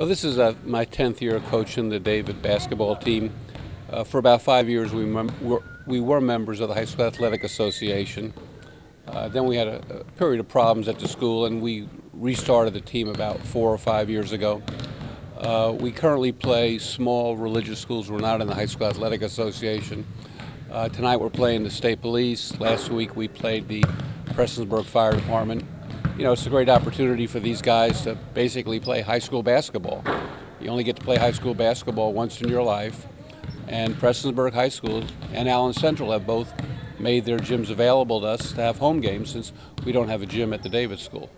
Well, this is uh, my 10th year coaching the David basketball team. Uh, for about five years, we, were, we were members of the High School Athletic Association. Uh, then we had a, a, period of problems at the school, and we restarted the team about four or five years ago. Uh, we currently play small religious schools. We're not in the High School Athletic Association. Uh, tonight we're playing the State Police. Last week we played the Prestonsburg Fire Department you know, it's a great opportunity for these guys to basically play high school basketball. You only get to play high school basketball once in your life, and Prestonsburg High School and Allen Central have both made their gyms available to us to have home games since we don't have a gym at the David School.